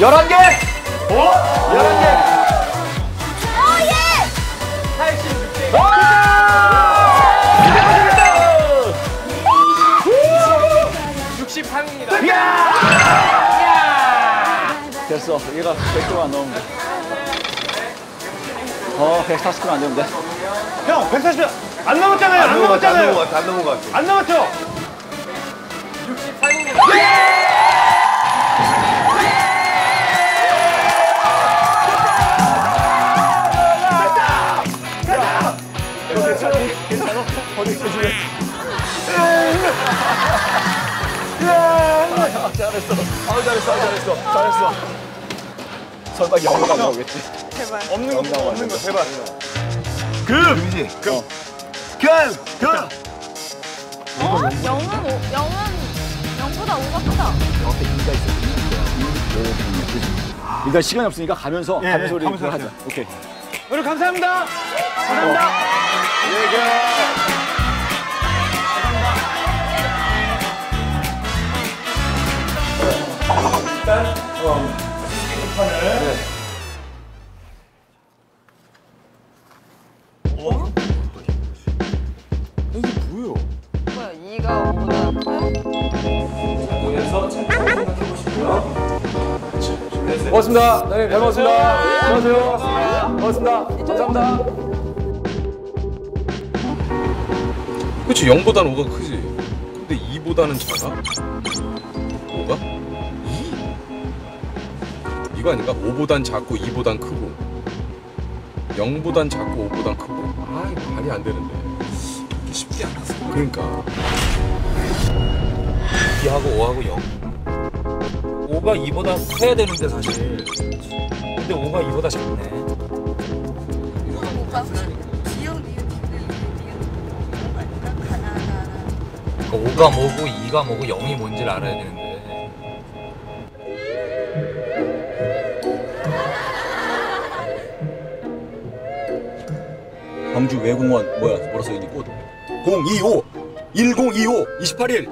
11개! 어? 11개! 어, 예! 86개! 와! 63입니다. 됐어. 얘가 100개만 넣으면 돼. 어, 140개만 안 돼. 형, 140개 안 남았잖아요. 안안 넘은 것 같아, 안 남았잖아요. 넘은 것 같아, 안 넘은 것 같아. 안 남았죠? 63입니다. 괜찮아? 어디? 잘했어. 아우, 잘했어, 잘했어. 잘했어. 설마 영어가 나오겠지? 없는 거, 없는 거, 제발. 금이지? 금. 금! 금! 어? 0은, 오, 0은 0보다 5가 크다. 옆에 인가 있어. 일단 시간이 없으니까 가면서, 예, 가면서 예, 우리 가면서 하자. 오케이. 오늘 감사합니다. 감사합니다. 뭐예요? 뭐야, 2가 5보다 커요? 고맙습니다. 네, 잘 먹었습니다. 안녕하세요. 고맙습니다. 감사합니다. 그치 0보다는 5가 크지 근데 2보다는 작아? 5가? 2? 이거 아닌가? 5보단 작고 2보단 크고 0보단 작고 5보단 크고 아 이거 말이 안 되는데 쉽지 않았어 그러니까 2하고 5하고 0. 5가 2보다 커야 되는데 사실. 근데 5가 2보다 작네. 그러니까 5가 뭐고 2가 뭐고 0이 뭔지를 알아야 되는데. 광주 외공원 뭐야 뭐라 써있니 꽃 025 1025 28일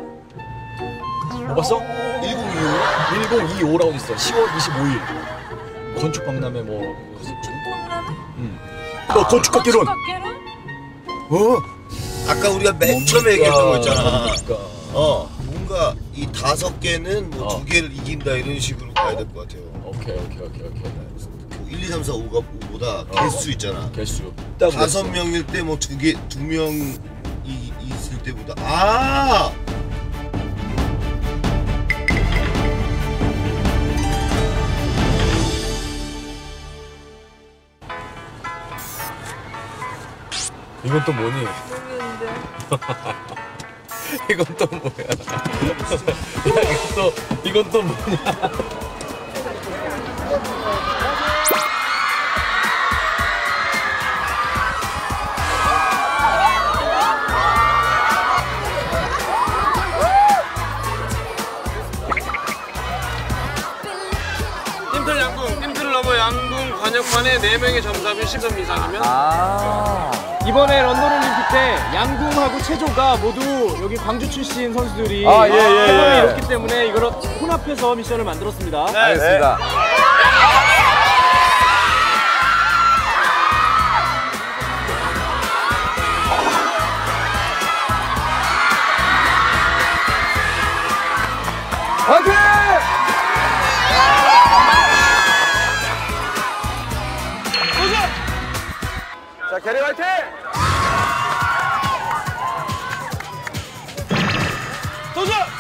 못 봤어? 1025 1025라고 있어 10월 25일 건축 박람회 뭐 응. 너 건축학 개론 어? 아까 우리가 맨 처음에 얘기했던 거 있잖아. 그러니까. 어. 뭔가 이 다섯 개는 뭐 어. 두 개를 이긴다 이런 식으로 가야 될 것 같아요. 오케이 오케이 오케이 오케이 뭐 1, 2, 3, 4, 5가 5보다 개수 있잖아. 개수 다섯 명일 때 뭐 두 개, 두 명이 있을 때보다. 아! 이건 또 뭐니? 이건 또 뭐야? 야, 이건 또 이건 또 뭐냐? 팀틀 양궁, 팀틀을 넘어 양궁 관역판에 4명의 점수하면 10점 이상이면 이번에 런던 올림픽 때 양궁하고 체조가 모두 여기 광주 출신 선수들이 아, 예, 예, 경험이 예. 이렇기 때문에 이걸 혼합해서 미션을 만들었습니다. 알겠습니다 화이팅! 캐리 화이팅! 도전!